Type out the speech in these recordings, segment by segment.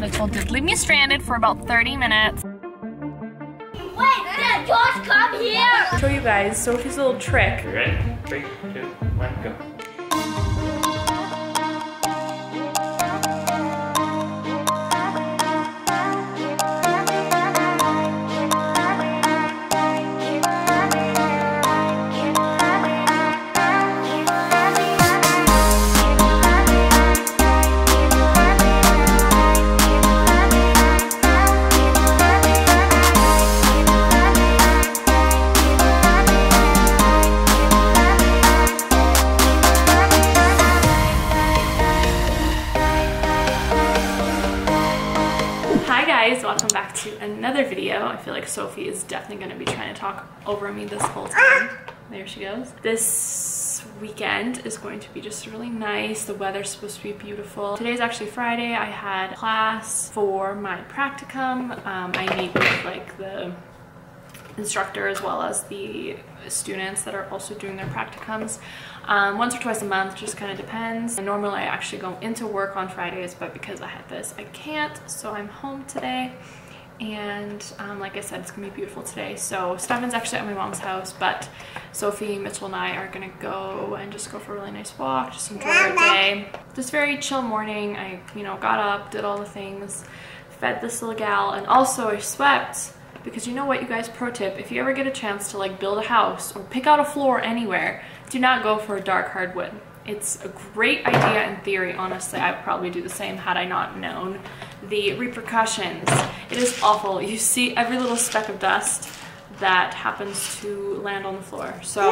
Mitchell did leave me stranded for about 30 minutes. Wait, did Josh come here? Show you guys Sophie's little trick. You ready? Three, two, one, go. Guys, welcome back to another video. I feel like Sophie is definitely to be trying to talk over me this whole time. There she goes. This weekend is going to be just really nice. The weather's supposed to be beautiful. Today's actually Friday. I had class for my practicum. Um, I meet with like the instructor as well as the students that are also doing their practicums um, once or twice a month just kind of depends. And normally I actually go into work on Fridays but because I had this I can't so I'm home today. And um, like I said it's gonna be beautiful today. So Stefan's actually at my mom's house but Sophie, Mitchell and I are gonna go and just go for a really nice walk just enjoy our day. Just very chill morning. I you know got up did all the things fed this little gal and also I swept because you know what you guys pro tip if you ever get a chance to like build a house or pick out a floor anywhere do not go for a dark hardwood. It's a great idea in theory honestly i would probably do the same had i not known the repercussions. It is awful. You see every little speck of dust that happens to land on the floor. So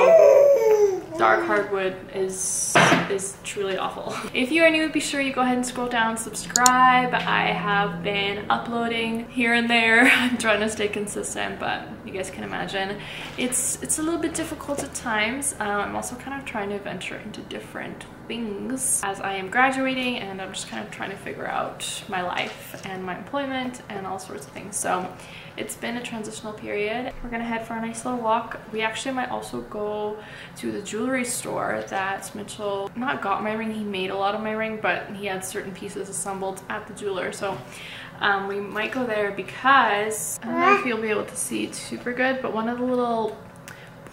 dark hardwood is is truly awful. If you are new be sure you go ahead and scroll down subscribe. I have been uploading here and there. I'm trying to stay consistent but you guys can imagine. It's it's a little bit difficult at times. Um, i'm also kind of trying to venture into different things as i am graduating and i'm just kind of trying to figure out my life and my employment and all sorts of things so it's been a transitional period. We're gonna head for a nice little walk. We actually might also go to the jewelry store that Mitchell not got my ring, he made a lot of my ring, but he had certain pieces assembled at the jeweler. So um, we might go there because I don't know if you'll be able to see it super good, but one of the little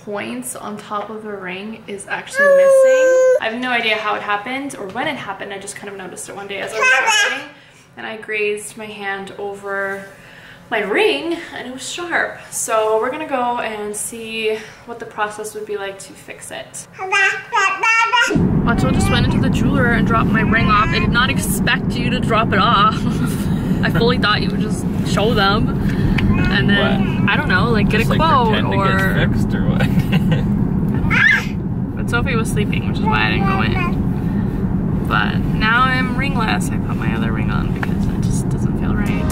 points on top of the ring is actually missing. I have no idea how it happened or when it happened. I just kind of noticed it one day as I was driving and I grazed my hand over my ring and it was sharp. So we're gonna go and see what the process would be like to fix it. Macho just went into the jeweler and dropped my ring off. I did not expect you to drop it off. I fully thought you would just show them and then, I don't know, like get Just, a like, quote pretend to or... get fixed or what? But Sophie was sleeping, which is why I didn't go in. But now I'm ringless. I put my other ring on because it just doesn't feel right.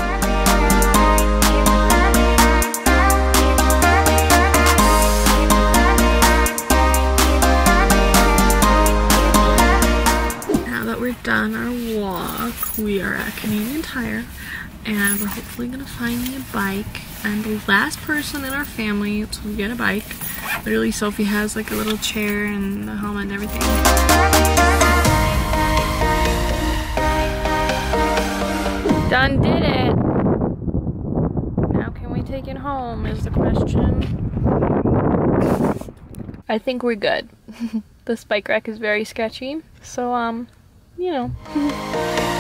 Now that we're done our walk, we are at Canadian Tire and we're hopefully gonna find me a bike. I'm the last person in our family to get a bike. Literally, Sophie has like a little chair and the helmet and everything. Done did it. Now can we take it home is the question. I think we're good. this bike rack is very sketchy. So um, you know.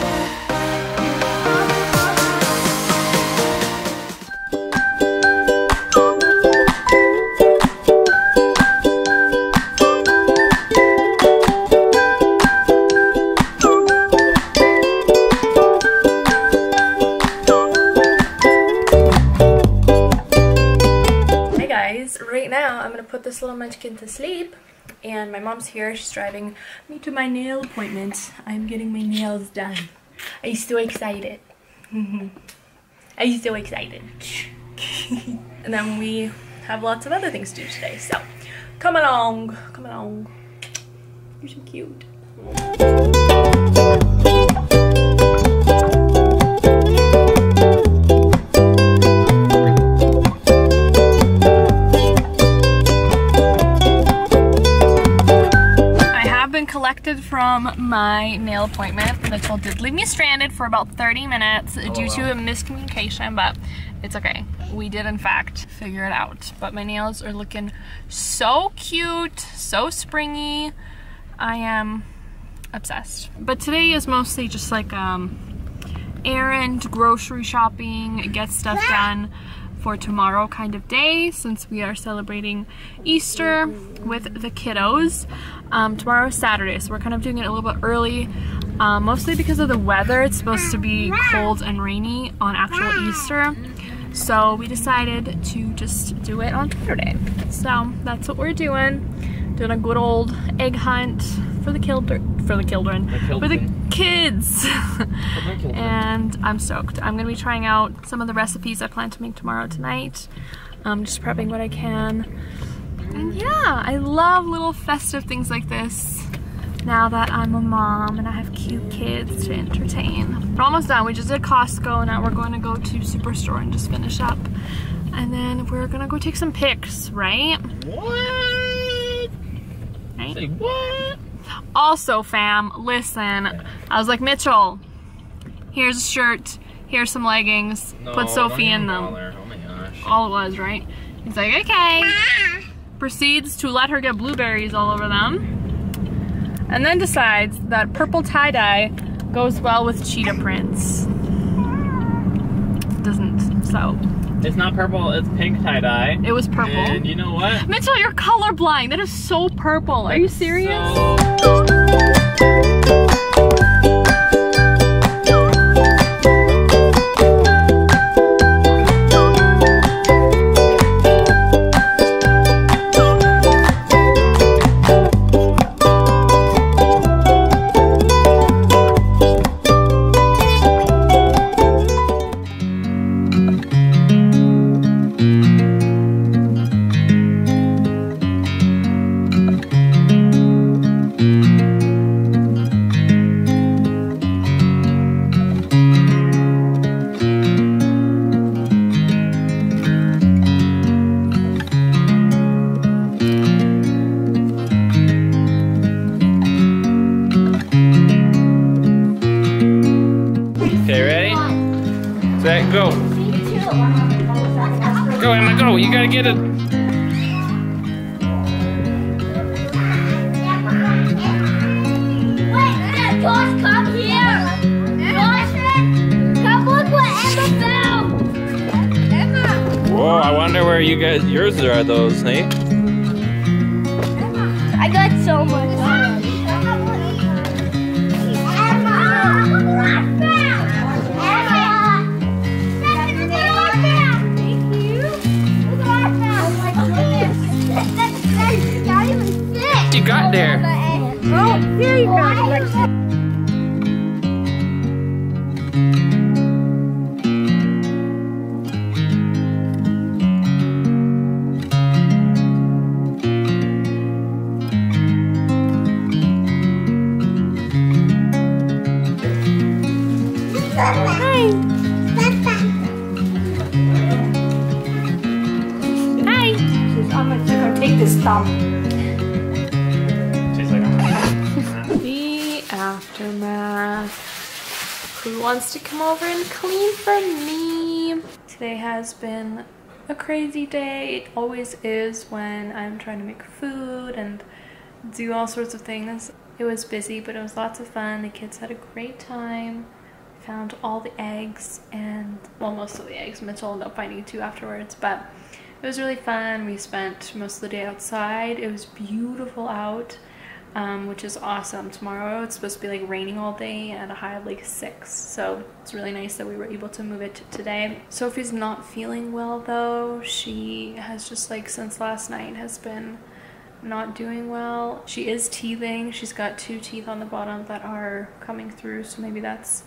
munchkin to sleep and my mom's here, she's driving me to my nail appointment. I'm getting my nails done. Are you so excited? Are you so excited? and then we have lots of other things to do today, so come along, come along. You're so cute. From from my nail appointment. Mitchell did leave me stranded for about 30 minutes due to a miscommunication, but it's okay. We did, in fact, figure it out. But my nails are looking so cute, so springy. I am obsessed. But today is mostly just like um, errand, grocery shopping, get stuff done for tomorrow kind of day since we are celebrating Easter with the kiddos. Um, tomorrow is Saturday, so we're kind of doing it a little bit early, um, mostly because of the weather. It's supposed to be cold and rainy on actual Easter. So we decided to just do it on Saturday. So that's what we're doing. Doing a good old egg hunt for the children, for the children, for the kids. and I'm stoked. I'm gonna be trying out some of the recipes I plan to make tomorrow tonight. I'm just prepping what I can. And yeah, I love little festive things like this now that I'm a mom and I have cute kids to entertain. We're almost done. We just did Costco. and Now we're going to go to Superstore and just finish up. And then we're gonna go take some pics, right? What? Right? Say what? Also, fam, listen. I was like, Mitchell, here's a shirt, here's some leggings, put Sophie in them. Oh my gosh. All it was, right? He's like, okay. Proceeds to let her get blueberries all over them. And then decides that purple tie-dye goes well with cheetah prints. Doesn't, so. It's not purple, it's pink tie-dye. It was purple. And you know what? Mitchell, you're colorblind. That is so purple. Are you serious? So- get it. Wait, Josh, come here. Josh, come look what Emma found. Emma. Whoa, I wonder where you guys, yours are those, Nate. I got so much. Even fit. You got there. Oh, here you go. Hi. I'm gonna, gonna take this thumb. Aftermath. Who wants to come over and clean for me? Today has been a crazy day. It always is when I'm trying to make food and do all sorts of things. It was busy, but it was lots of fun. The kids had a great time. Found all the eggs and, well, most of the eggs. Mitchell ended up finding two afterwards, but it was really fun. We spent most of the day outside. It was beautiful out um, which is awesome. Tomorrow it's supposed to be like raining all day and a high of like six. So it's really nice that we were able to move it to today. Sophie's not feeling well though. She has just like since last night has been not doing well. She is teething. She's got two teeth on the bottom that are coming through. So maybe that's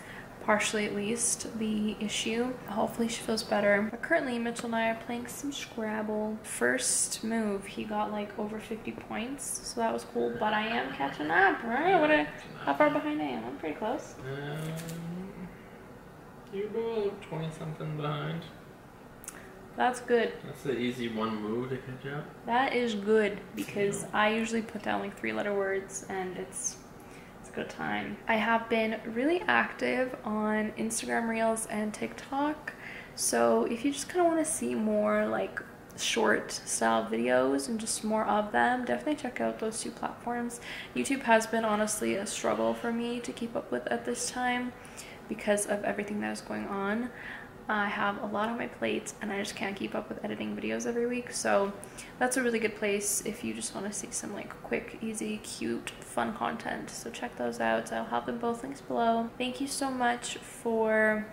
partially at least the issue. Hopefully she feels better. But currently Mitchell and I are playing some Scrabble. First move, he got like over 50 points, so that was cool. But I am catching up, right? What a, how far behind I am? I'm pretty close. um, you're about 20 something behind. That's good. That's the easy one move to catch up. That is good because I usually put down like three letter words and it's it's good time. I have been really active on Instagram Reels and TikTok. So if you just kind of want to see more like short style videos and just more of them, definitely check out those two platforms. YouTube has been honestly a struggle for me to keep up with at this time because of everything that is going on. I have a lot on my plate and I just can't keep up with editing videos every week. So that's a really good place if you just want to see some like quick, easy, cute, fun content. So check those out. I'll have them both links below. Thank you so much for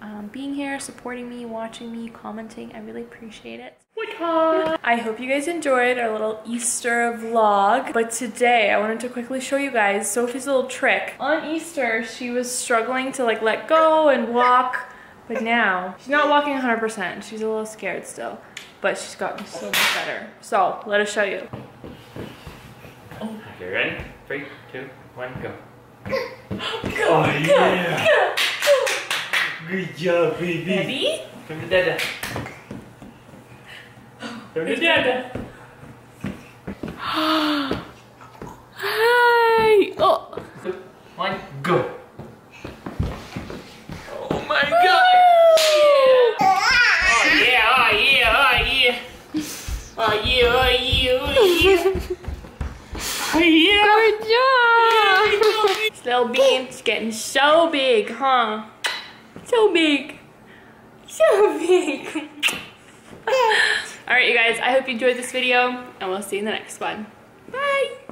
um, being here, supporting me, watching me, commenting. I really appreciate it. I hope you guys enjoyed our little Easter vlog. But today I wanted to quickly show you guys Sophie's little trick. On Easter, she was struggling to like let go and walk. But now, she's not walking 100%. She's a little scared still. But she's gotten so much better. So, let us show you. Okay, ready? Three, two, one, go. Oh yeah! Good job, baby. Ready? Come to Dada. Come to Dada. Good job! Getting so big, huh? So big. So big. Alright, you guys, I hope you enjoyed this video, and we'll see you in the next one. Bye!